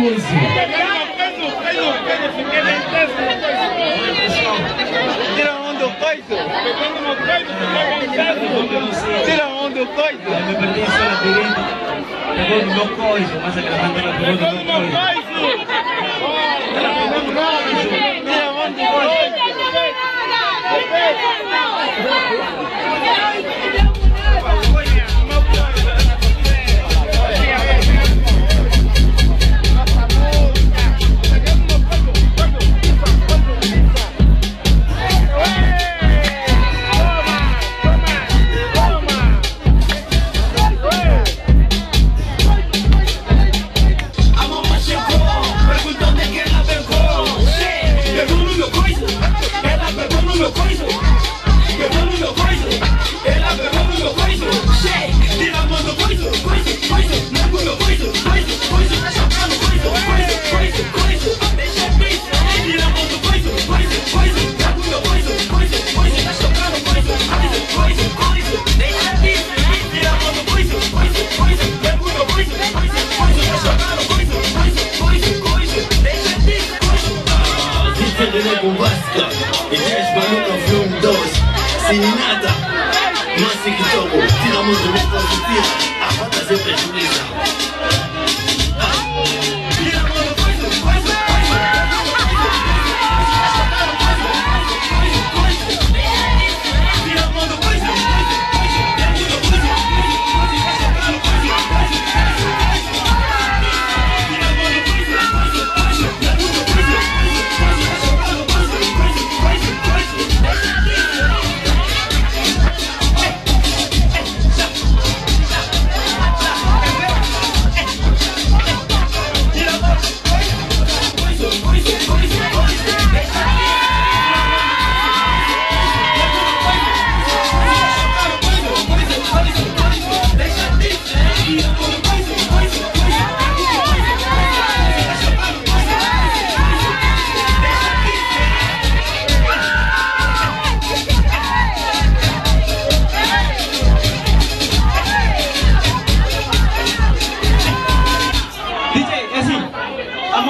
coisa. Tira a onda o coito. Tira a onda o coito. Eu perdi só na direita. Pegou no meu coisa, mas a gravata ela pegou no meu coisa. Sem nada Mas se que tomo Tiramos do meu positivo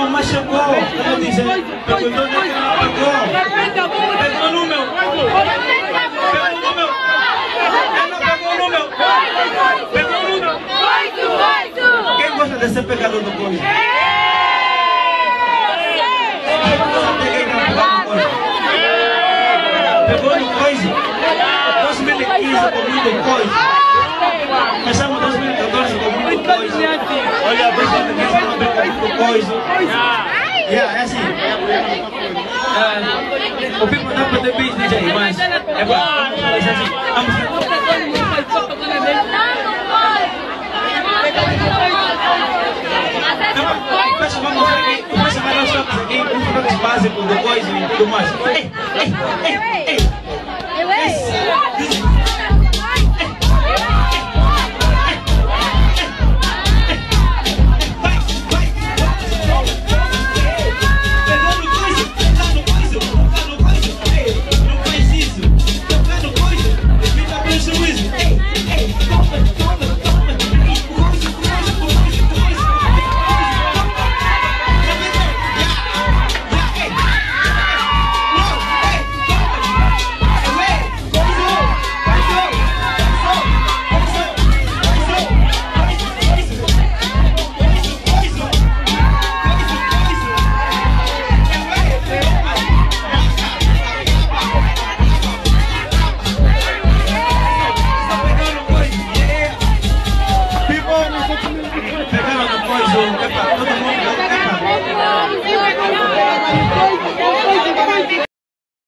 mamá chegou. Eu vou dizer, perguntou onde é que ela pagou. Pegou no meu. Pegou no meu. Pegou no meu. Pegou no meu. Quem gosta de ser pecador do corpo? Pegou no coisa. 2015 com muito coisa. Começamos 2014 com muito coisa. Olha, 2015 aí pro coisa. Yeah, é assim. Uh, o people não pode beat DJ, mas é bom. É assim. A música. Vamos aqui, vamos aqui, básico do coisa e tudo mais. Ei, ei, ei.